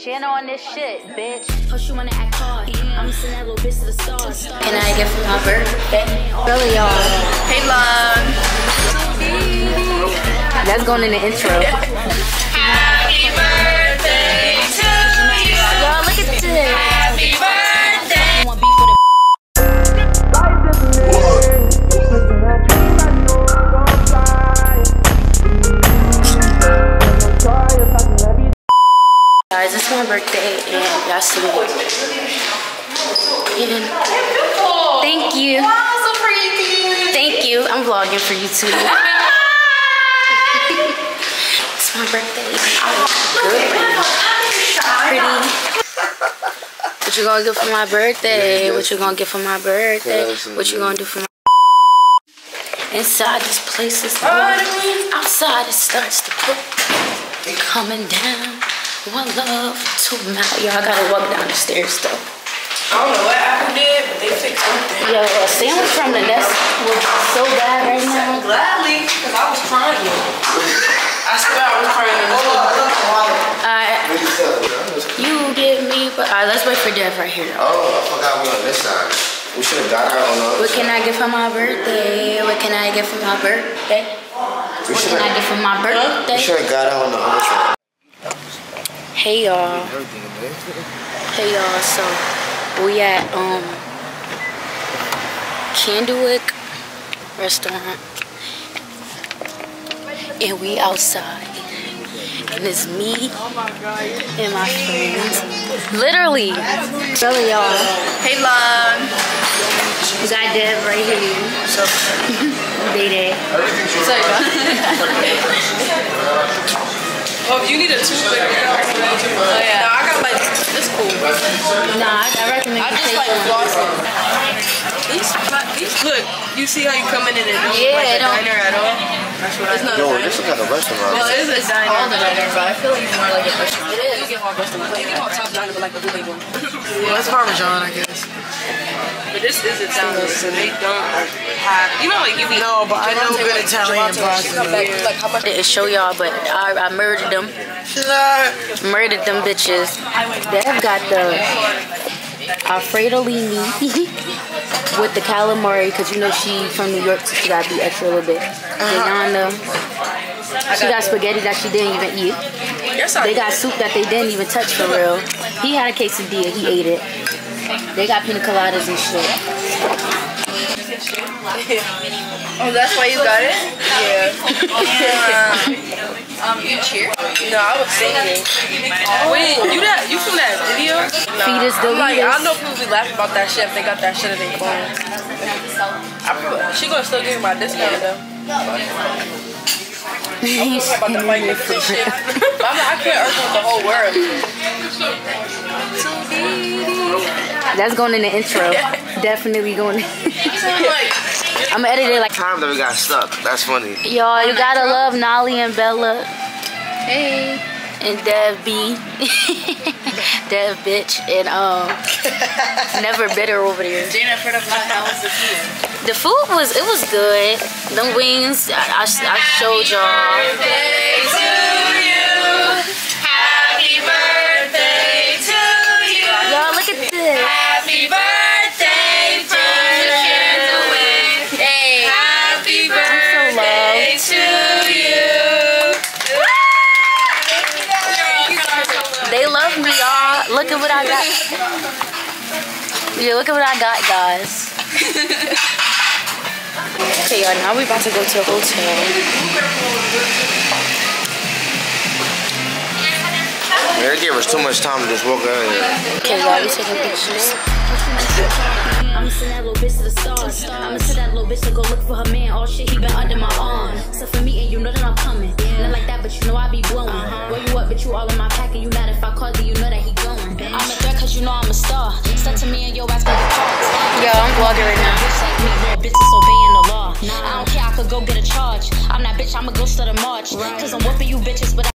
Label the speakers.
Speaker 1: Jenna on this shit, bitch. Plus you wanna act hard. I'ma send that little bitch to the stars. Can I get for my birthday? Really, y'all.
Speaker 2: Hey, love.
Speaker 1: That's going in the intro.
Speaker 2: Birthday
Speaker 1: and y'all see me. Thank you.
Speaker 2: Wow, so pretty.
Speaker 1: Thank you. I'm vlogging for you too. it's my birthday. I look good right now. Pretty. What you gonna do for my birthday? What you gonna get for my birthday? What you gonna do for my Inside this place is warm. Outside it starts to cook. Coming down. One love, two mouth. Y'all gotta walk down the stairs though.
Speaker 2: I don't know what Apple did, but they fixed something.
Speaker 1: Yo, a sandwich from the nest was so bad right now.
Speaker 2: Gladly, because I was crying. I swear I was crying.
Speaker 1: Alright, you give me, but alright, let's wait for Dev right here.
Speaker 3: Oh, I forgot we on this side. We should have got her on the other
Speaker 1: What can I get for my birthday? What can I get for my birthday?
Speaker 3: We
Speaker 1: What
Speaker 3: should
Speaker 1: can I
Speaker 3: have
Speaker 1: get for my birthday?
Speaker 3: we should have got her on the other side.
Speaker 1: Hey y'all,
Speaker 3: Everything in there.
Speaker 1: hey y'all. So we at um Candlewick restaurant, and we outside, and it's me and my friends. Literally, really y'all.
Speaker 2: Hey, love.
Speaker 1: We got Dev right here.
Speaker 2: So,
Speaker 1: Day Day.
Speaker 2: so Well, if you need a toothpick, oh yeah. Oh, oh, no, I got like this cool.
Speaker 1: Nah, I, I recommend
Speaker 2: I just like
Speaker 1: one.
Speaker 2: flossing. These, these, look, you see how you come in and it don't
Speaker 1: Yeah,
Speaker 2: like
Speaker 1: it
Speaker 2: a
Speaker 1: don't-
Speaker 2: diner at all? It's not
Speaker 3: Yo, this is like a restaurant.
Speaker 2: Well, it is a diner.
Speaker 4: called a diner, but I feel like it's more like a restaurant.
Speaker 2: It is. You get more restaurant. You get more top diner, but like the bootleg one.
Speaker 4: Well, it's Parmesan, I guess.
Speaker 2: But this is Italian, so they don't have. You know, like you be.
Speaker 4: No, but I know good Italian
Speaker 2: She come back,
Speaker 4: pasta.
Speaker 2: like how much?
Speaker 1: didn't show y'all, but I, I murdered them. Murdered them bitches. They've got the Alfredo Lini with the calamari, because you know she from New York, so she gotta be extra a little bit. Uh-huh. Diana, she got spaghetti that she didn't even eat.
Speaker 2: Yes,
Speaker 1: They got soup that they didn't even touch for real. He had a quesadilla, he ate it. They got pina coladas and shit.
Speaker 2: Oh, that's why you got it? Yeah. um, you cheer? No, I was singing. Wait, you that? You from that video? No.
Speaker 1: Fetus
Speaker 2: I'm like, I
Speaker 1: deletus.
Speaker 2: know people be laughing about that shit if they got that shit in their phone. I probably, she gonna still give me my discount though. I'm about to fight this shit. I'm like, I can't argue with the whole world.
Speaker 1: That's going in the intro. Definitely going. In. I'm gonna edit it like.
Speaker 3: Time that we got stuck. That's funny.
Speaker 1: Y'all, you gotta love Nolly and Bella. Hey. And Dev B. Dev bitch. And um never bitter over there.
Speaker 2: Jane, I've heard of my house is here.
Speaker 1: The food was it was good. The wings I, I, I showed y'all. They love me, y'all. Look at what I got. Yeah, look at what I got, guys. Okay, y'all, now we about to go to a hotel.
Speaker 3: They gave us too much time to just walk out here.
Speaker 1: Okay, y'all, we taking pictures. I'ma send that little bitch to the stars. I'ma send that little bitch to go look for her man. All shit, he been under my arm. So for me, and you know that I'm coming. Not like that, but you know I be blowing. Uh-huh. Roll you up, but you all in my pack, and you Yo, I'm vlogging right now. Bitch like me, little bitches obeying the law. I don't care, I could go get a charge. I'm that bitch, I'ma go to the march. Cause I'm whooping you bitches, but I